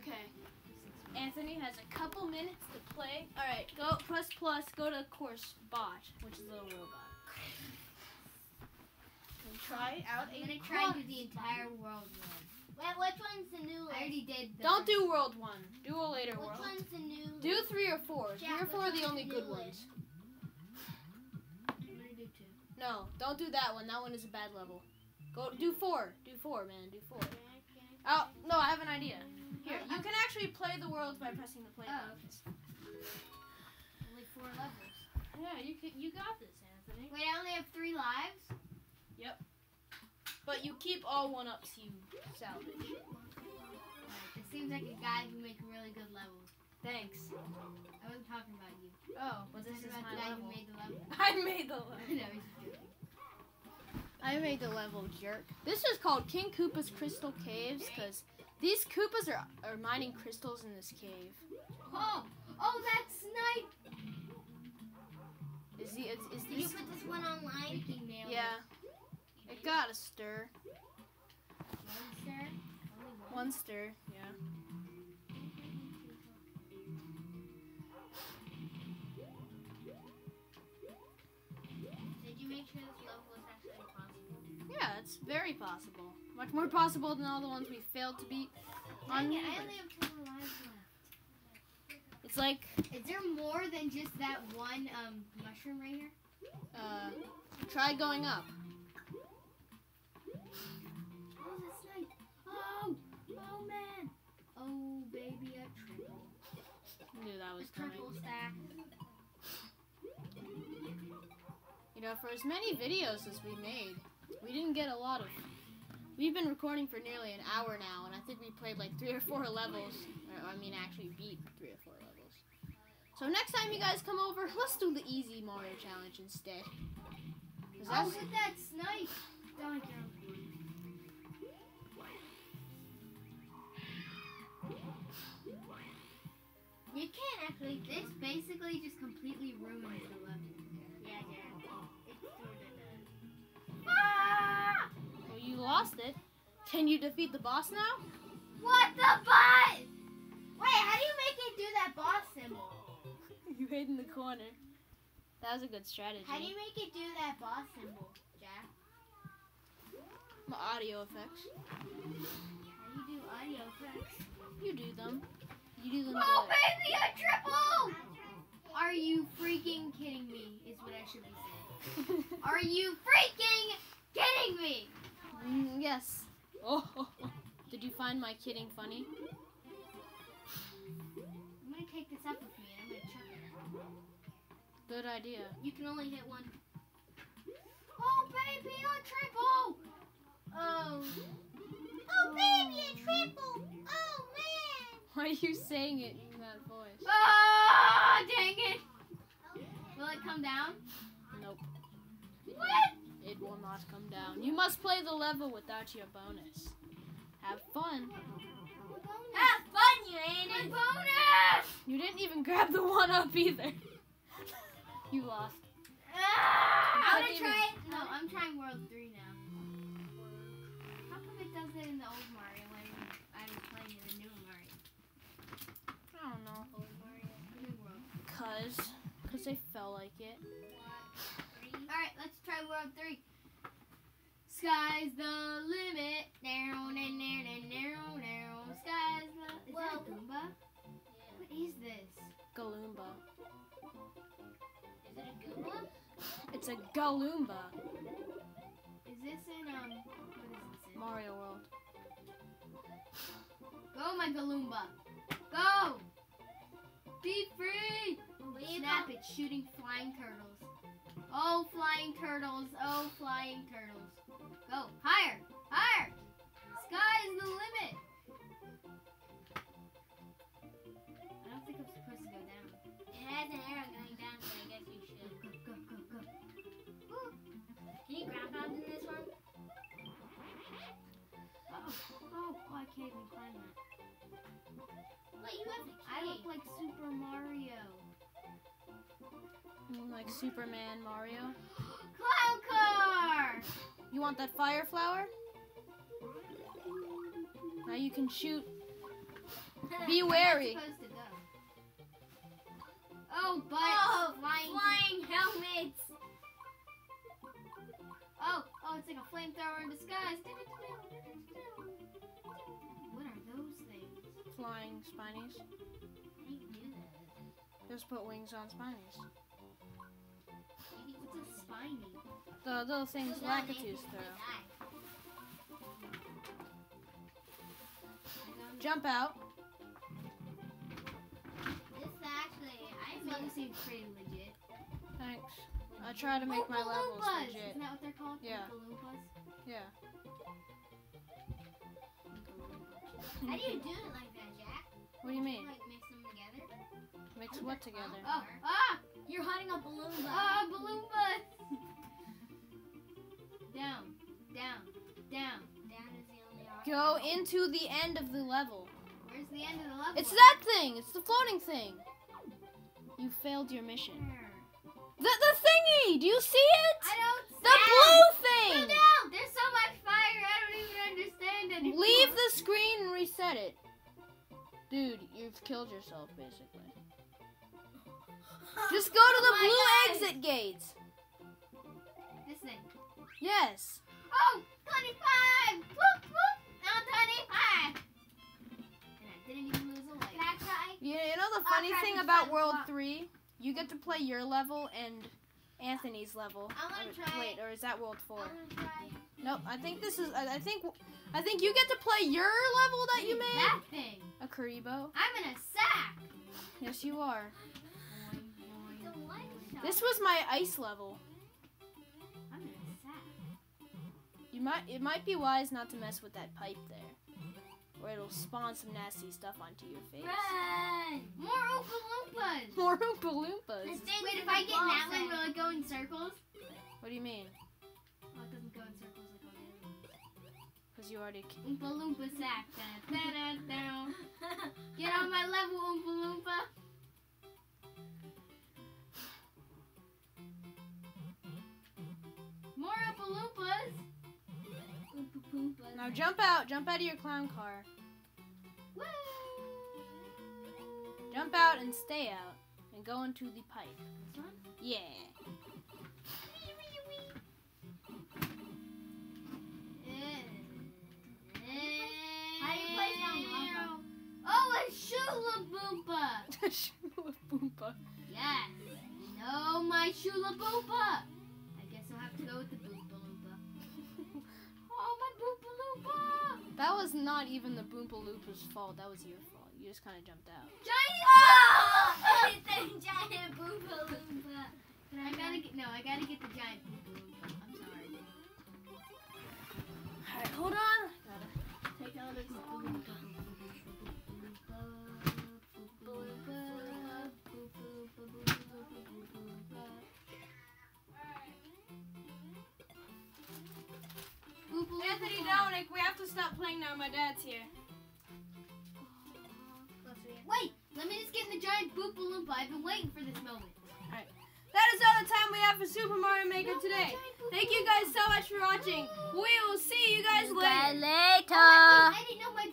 Okay. Anthony has a couple minutes to play. All right, go press plus. Go to course bot, which is a little robot. And try out I'm gonna try and do the entire world one. Wait, which one's the new One? I already did. The Don't do world one. Do a later Which world. one's the new Do three or four. Three or four are the only good new ones. I'm gonna do two. No, don't do that one. That one is a bad level. Go do four. Do four, man. Do four. Oh no, I have an idea. Here, you can actually play the world by pressing the play Oh, button. Only four levels. Yeah, you can, you got this, Anthony. Wait, I only have three lives. Yep. But you keep all one ups you salvage. It seems like a guy who make really good levels. Thanks. I wasn't talking about you. Oh, but this is about my the guy level. who made the level. I made the level. no, he's just joking. I made the level, jerk. This is called King Koopa's Crystal Caves because these Koopas are, are mining crystals in this cave. Oh, oh, that snipe! Is the is, is Did you put this one online? Yeah, it got a stir. One. Only one. One stir. Yeah. Did you make sure this level was actually possible? Yeah, it's very possible. Much more possible than all the ones we failed to beat. On Dang it, I only have two more lives left. It's like Is there more than just that one um mushroom right here? uh, try going up. Oh, the snipe! Oh, oh man! Oh baby, a triple, Knew that a was coming. triple stack. You know, for as many videos as we made, we didn't get a lot of. We've been recording for nearly an hour now, and I think we played like three or four levels. Or, I mean, actually beat three or four levels. So next time you guys come over, let's do the easy Mario challenge instead. Oh, that's- with that snipe! Don't go. You can't actually. This basically just completely ruins the level. You. Can you defeat the boss now? What the butt? Wait, how do you make it do that boss symbol? you hid in the corner. That was a good strategy. How do you make it do that boss symbol, Jack? My audio effects. How do you do audio effects? You do them. You do them. Oh, good. baby, a triple! Are you freaking kidding me? Is what I should be saying. Are you freaking kidding me? Mm, yes. Oh, did you find my kidding funny? I'm gonna take this up with me and I'm gonna chuck it. Good idea. You can only hit one. Oh, baby, a triple! Oh. Oh, baby, a triple! Oh, man! Why are you saying it in that voice? Ah, dang it! Will it come down? Nope. What? It will not come down. You must play the level without your bonus. Have fun. Have fun, you ain't bonus! You didn't even grab the one up either. you lost. Ah! I'm gonna try it. No, I'm trying World 3 now. How come it does it in the old Mario when I was playing in the new Mario? I don't know. Old Mario? New World. Cause, cause I felt like it. Alright, let's try World 3. Sky's the limit. Narrow, narrow, narrow, narrow, narrow. Sky's the. Is that a Goomba? What is this? Galoomba. Is it a good one? It's a Galoomba. Is this in, um. What is this in? Mario World. Go, my Galoomba. Go! Be free! What Snap call- it, shooting flying turtles. Oh, flying turtles. Oh, flying turtles. Go. Higher! Higher! Sky's the limit! I don't think I'm supposed to go down. It has an arrow going down, so I guess you should. Go, go, go, go. Can you grab onto this one? Oh, oh, oh, I can't even climb that. Wait, you have a key. I look like Super Mario. Like Superman, Mario. Clown car! You want that fire flower? Now you can shoot Be Where am I wary. supposed to go? Oh, but Oh, flying. flying helmets. Oh, oh, it's like a flamethrower in disguise. What are those things? Flying spinies. How do that? Just put wings on spinies. What's a spiny? The little things Those are Lakitus amazing. throw. Jump out. This actually, I This level made seems pretty legit. Thanks. I try to make my Oompa levels Loompas! legit. Isn't that what they're called? Yeah. Oompa Yeah. How do you do it like that, Jack? What do you mean? Like mix them together? Mix what together? Oh, ah! You're hunting a balloon. Ah, Balloompas! down, down, down. Down is the only option. Go into the end of the level. Where's the end of the level? It's that thing. It's the floating thing. You failed your mission. The the thingy. Do you see it? I don't The see- blue Go thing. down! There's so much fire, I don't even understand anymore. Leave the screen and reset it. Dude, you've killed yourself basically. Just go to the Oh blue God. exit gates. This thing. Yes. Oh! 25! Whoop, whoop! I'm 25! And I didn't even lose a life. Can I try? You, you know the funny try thing about World one. 3? You get to play your level and Anthony's level. I wanna try- Wait, or is that World 4? I. Nope, I think this is. I I think. I think you get to play your level that you made. That thing. A Karibo. I'm in a sack. Yes, you are. This was my ice level. I'm in. You might. It might be wise not to mess with that pipe there, or it'll spawn some nasty stuff onto your face. Run. More Oompa Loompas. More Oompa Loompas. Wait, if I get in ball that one, will it go in circles? What do you mean? Oh, it doesn't go in circles like all the. Because you already. Oompa Loompa sack. Da, da, da, da. Get on my level, Oompa Loompa. Now jump out. Jump out of your clown car. Woo! Jump out and stay out, and go into the pipe. This one? Yeah. How do you down lava? Oh, a Shula Boompa. Shula Boompa. Yes. No, my Shula Boompa. Was not even the Boompa Loopa's fault. That was your fault. You just kind of jumped out. Giant. Ah! It's a giant Boompa Loompa. I gotta get no. I gotta get the giant Boompa Loompa. I'm sorry. Alright, hold on. Have to stop playing now. My dad's here. Wait, let me just get in the giant Boompa Loompa. I've been waiting for this moment. Alright. That is all the time we have for Super Mario Maker today. Thank you guys so much for watching. We will see you guys later. later. Oh, I, I